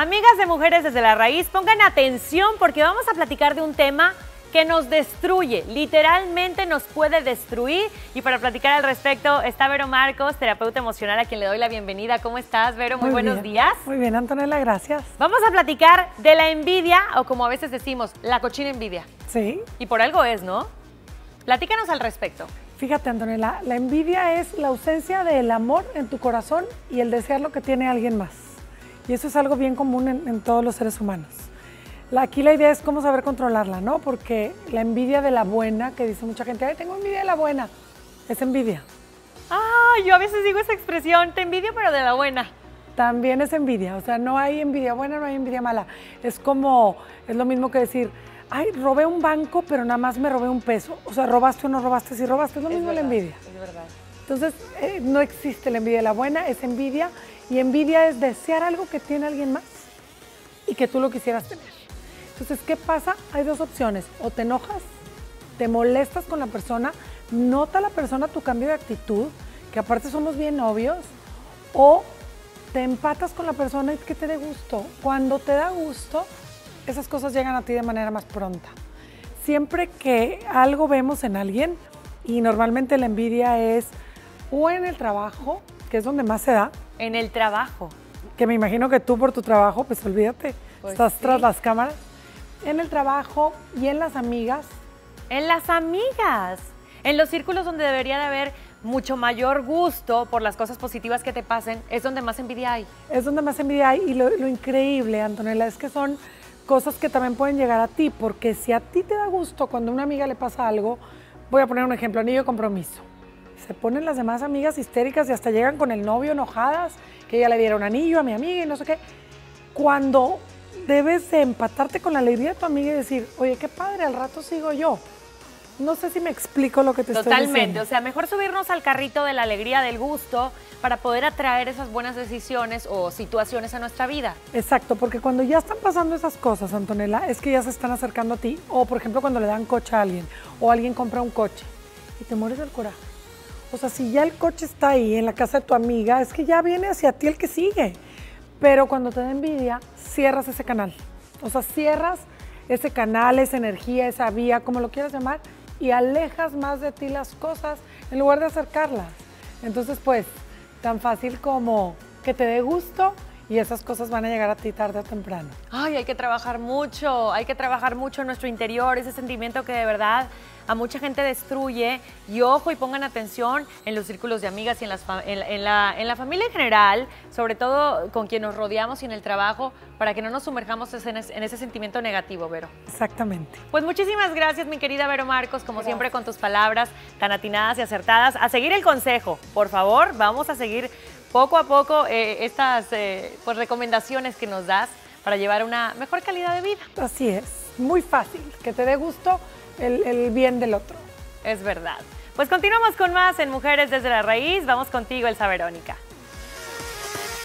Amigas de Mujeres desde la Raíz, pongan atención porque vamos a platicar de un tema que nos destruye, literalmente nos puede destruir. Y para platicar al respecto está Vero Marcos, terapeuta emocional, a quien le doy la bienvenida. ¿Cómo estás, Vero? Muy, buenos días. Muy bien, Antonella, gracias. Vamos a platicar de la envidia, o como a veces decimos, la cochina envidia. Sí. Y por algo es, ¿no? Platícanos al respecto. Fíjate, Antonella, la envidia es la ausencia del amor en tu corazón y el desear lo que tiene alguien más. Y eso es algo bien común en, todos los seres humanos. aquí la idea es cómo saber controlarla, ¿no? Porque la envidia de la buena, que dice mucha gente, ay, tengo envidia de la buena, es envidia. Ah, yo a veces digo esa expresión, te envidio, pero de la buena. También es envidia, o sea, no hay envidia buena, no hay envidia mala. Es como, es lo mismo que decir, ay, robé un banco, pero nada más me robé un peso. O sea, robaste o no robaste, si robaste es lo mismo la envidia. Es verdad. Entonces, eh, no existe la envidia la buena, es envidia y envidia es desear algo que tiene alguien más y que tú lo quisieras tener. Entonces, ¿qué pasa? Hay dos opciones. O te enojas, te molestas con la persona, nota la persona tu cambio de actitud, que aparte somos bien obvios, o te empatas con la persona y que te dé gusto. Cuando te da gusto, esas cosas llegan a ti de manera más pronta. Siempre que algo vemos en alguien, y normalmente la envidia es o en el trabajo, que es donde más se da, en el trabajo. Que me imagino que tú por tu trabajo, pues olvídate, pues estás tras las cámaras. En el trabajo y en las amigas. En las amigas. En los círculos donde debería de haber mucho mayor gusto por las cosas positivas que te pasen, es donde más envidia hay. Es donde más envidia hay. Y lo, lo increíble, Antonella, es que son cosas que también pueden llegar a ti, porque si a ti te da gusto cuando a una amiga le pasa algo, voy a poner un ejemplo, anillo de compromiso se ponen las demás amigas histéricas y hasta llegan con el novio enojadas, que ella le diera un anillo a mi amiga y no sé qué. Cuando debes de empatarte con la alegría de tu amiga y decir, oye, qué padre, al rato sigo yo. No sé si me explico lo que te estoy diciendo. Totalmente, o sea, mejor subirnos al carrito de la alegría, del gusto, para poder atraer esas buenas decisiones o situaciones a nuestra vida. Exacto, porque cuando ya están pasando esas cosas, Antonella, es que ya se están acercando a ti. O, por ejemplo, cuando le dan coche a alguien, o alguien compra un coche y te mueres del coraje o sea, si ya el coche está ahí en la casa de tu amiga, es que ya viene hacia ti el que sigue. Pero cuando te da envidia, cierras ese canal. O sea, cierras ese canal, esa energía, esa vía, como lo quieras llamar, y alejas más de ti las cosas en lugar de acercarlas. Entonces, pues, tan fácil como que te dé gusto y esas cosas van a llegar a ti tarde o temprano. Ay, hay que trabajar mucho, hay que trabajar mucho en nuestro interior, ese sentimiento que de verdad a mucha gente destruye. Y ojo y pongan atención en los círculos de amigas y en, las en, la, en la familia en general, sobre todo con quien nos rodeamos y en el trabajo, para que no nos sumerjamos en, ese sentimiento negativo, Vero. Exactamente. Pues muchísimas gracias, mi querida Vero Marcos, como siempre con tus palabras tan atinadas y acertadas. A seguir el consejo, por favor, vamos a seguir poco a poco eh, estas eh, pues, recomendaciones que nos das para llevar una mejor calidad de vida. Así es, muy fácil, que te dé gusto el, bien del otro. Es verdad. Pues continuamos con más en Mujeres desde la Raíz. Vamos contigo, Elsa Verónica.